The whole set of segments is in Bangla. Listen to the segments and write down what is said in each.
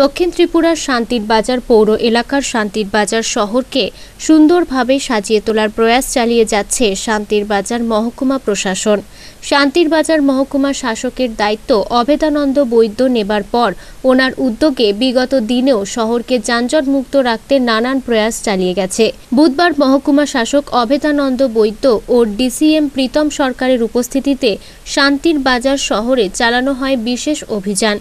দক্ষিণ ত্রিপুরার শান্তির বাজার পৌর এলাকার শান্তির বাজার শহরকে সুন্দরভাবে সাজিয়ে তোলার প্রয়াস চালিয়ে যাচ্ছে শান্তির বাজার মহকুমা প্রশাসন। শান্তির বাজার মহকুমা শাসকের দায়িত্ব অভেদানন্দ বৈদ্য নেবার পর ওনার উদ্যোগে বিগত দিনেও শহরকে যানজট মুক্ত রাখতে নানান প্রয়াস চালিয়ে গেছে। বুধবার মহকুমা শাসক অভেদানন্দ বৈদ্য ও ডিসিএম প্রীতম সরকারের উপস্থিতিতে শান্তির বাজার শহরে চালানো হয় বিশেষ অভিযান।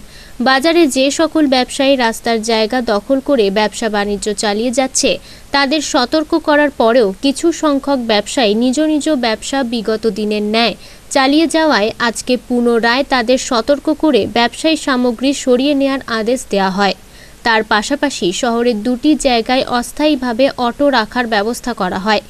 বাজারে যে সকল ব্যবসায়ী রাস্তার জায়গা দখল করে ব্যবসা বাণিজ্য চালিয়ে যাচ্ছে। তাদের সতর্ক করার পরেও কিছু সংখ্যক ব্যবসায়ী নিজ নিজ ব্যবসা বিগত দিনের ন্যায় চালিয়ে যাওয়ায় আজকে পুনরায় তাদের সতর্ক করে ব্যবসায়ী সামগ্রী সরিয়ে নেওয়ার আদেশ দেওয়া হয়। তার পাশাপাশি শহরের দুটি জায়গায় অস্থায়ীভাবে অটো রাখার ব্যবস্থা করা হয়।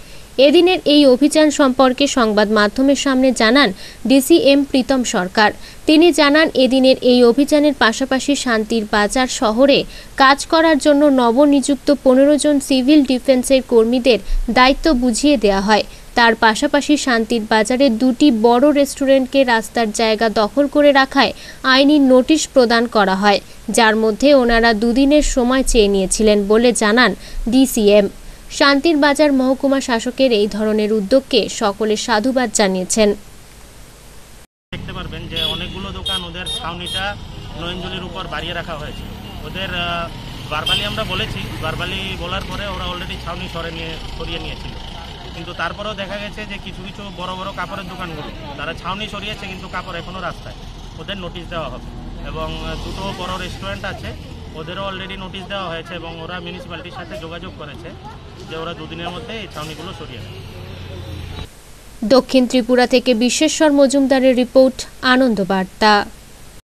এদিনের এই অভিযান সম্পর্কে সংবাদ মাধ্যমের সামনে জানান ডিসিএম প্রীতম সরকার। তিনি জানান, এদিনের এই অভিযানের পাশাপাশি শান্তির বাজার শহরে কাজ করার জন্য নবনিযুক্ত পনেরো জন সিভিল ডিফেন্সের কর্মীদের দায়িত্ব বুঝিয়ে দেওয়া হয়। তার পাশাপাশি শান্তির বাজারে দুটি বড় রেস্টুরেন্টকে রাস্তার জায়গা দখল করে রাখায় আইনি নোটিশ প্রদান করা হয়, যার মধ্যে ওনারা দুদিনের সময় চেয়ে নিয়েছিলেন বলে জানান ডিসিএম। শান্তির বাজার মহকুমা শাসকের এই ধরনের উদ্যোগকে সকলে সাধুবাদ জানিয়েছেন। দেখতে পারবেন যে অনেকগুলো দোকান ওদের ছাউনিটা নয়নজলির উপর বাড়িয়ে রাখা হয়েছে। ওদের বারবালি আমরা বলেছি, বারবালি বলার পরে ওরা অলরেডি ছাউনি সরে নিয়ে, সরিয়ে নিয়েছিল। কিন্তু তারপরেও দেখা গেছে যে কিছু কিছু বড় বড় কাপড়ের দোকানগুলো, তারা ছাউনি সরিয়েছে কিন্তু কাপড় এখনও রাস্তায়। ওদের নোটিশ দেওয়া হবে। এবং দুটো বড় রেস্টুরেন্ট আছে ওদেরও অলরেডি নোটিশ দেওয়া হয়েছে এবং ওরা মিউনিসিপ্যালিটির সাথে যোগাযোগ করেছে যে ওরা দুদিনের মধ্যে এই ছাউনিগুলো সরিয়ে নেবে। দক্ষিণ ত্রিপুরা থেকে বিশ্বেশ্বর মজুমদারের রিপোর্ট, আনন্দ বার্তা।